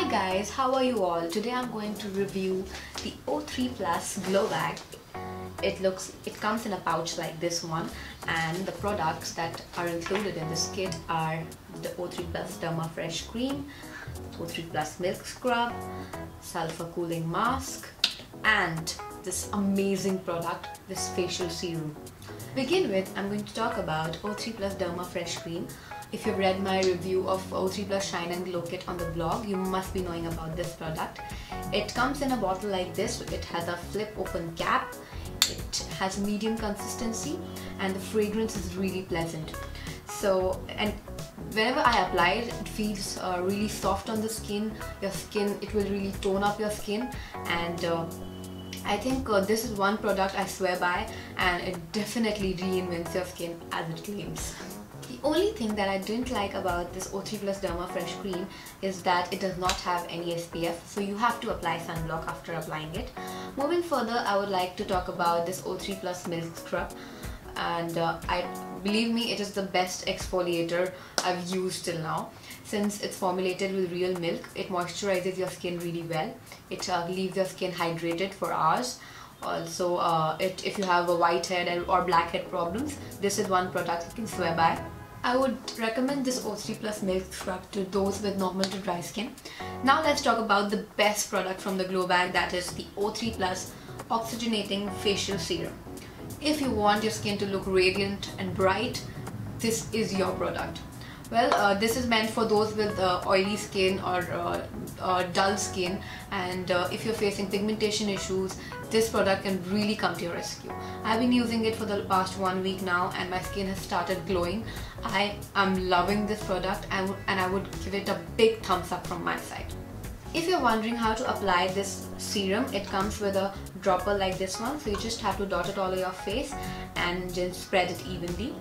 Hi guys, how are you all? Today I'm going to review the O3 Plus Glow Bag. It looks, it comes in a pouch like this one and the products that are included in this kit are the O3 Plus Derma Fresh Cream, O3 Plus Milk Scrub, Sulfur Cooling Mask and this amazing product, this facial serum. To begin with, I'm going to talk about O3 Plus Derma Fresh Cream. If you've read my review of O3 Plus Shine and Glow Kit on the blog, you must be knowing about this product. It comes in a bottle like this. It has a flip open cap. It has medium consistency and the fragrance is really pleasant. So, and whenever I apply it, it feels uh, really soft on the skin. Your skin, it will really tone up your skin and uh, I think uh, this is one product I swear by and it definitely reinvents your skin as it claims. Only thing that I didn't like about this O3 Plus Derma Fresh Cream is that it does not have any SPF so you have to apply sunblock after applying it. Moving further I would like to talk about this O3 Plus Milk Scrub and uh, I believe me it is the best exfoliator I've used till now. Since it's formulated with real milk it moisturizes your skin really well. It uh, leaves your skin hydrated for hours. Also uh, it, if you have a whitehead or blackhead problems this is one product you can swear by I would recommend this O3 Plus Milk Scrub to those with normal to dry skin. Now let's talk about the best product from the Glow Bag that is the O3 Plus Oxygenating Facial Serum. If you want your skin to look radiant and bright, this is your product. Well, uh, this is meant for those with uh, oily skin or uh, dull skin and uh, if you're facing pigmentation issues, this product can really come to your rescue. I've been using it for the past one week now and my skin has started glowing. I am loving this product and, and I would give it a big thumbs up from my side. If you're wondering how to apply this serum, it comes with a dropper like this one. So you just have to dot it all over your face and just spread it evenly.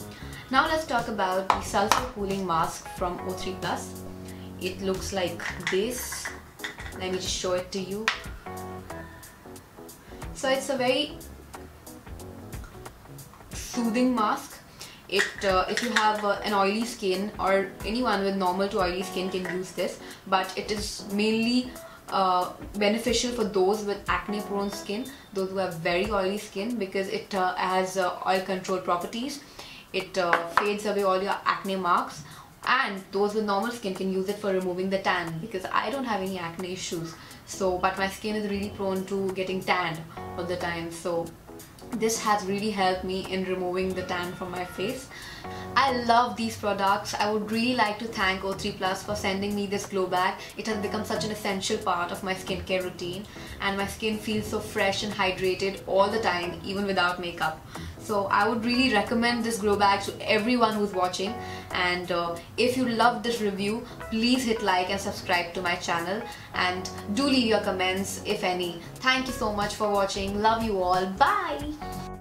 Now let's talk about the sulfur cooling mask from O3 Plus. It looks like this. Let me just show it to you. So it's a very soothing mask. It, uh, if you have uh, an oily skin or anyone with normal to oily skin can use this but it is mainly uh, beneficial for those with acne prone skin those who have very oily skin because it uh, has uh, oil control properties it uh, fades away all your acne marks and those with normal skin can use it for removing the tan because I don't have any acne issues so but my skin is really prone to getting tanned all the time so this has really helped me in removing the tan from my face I love these products. I would really like to thank O3 Plus for sending me this glow bag. It has become such an essential part of my skincare routine and my skin feels so fresh and hydrated all the time even without makeup. So I would really recommend this glow bag to everyone who's watching and uh, if you loved this review please hit like and subscribe to my channel and do leave your comments if any. Thank you so much for watching. Love you all. Bye.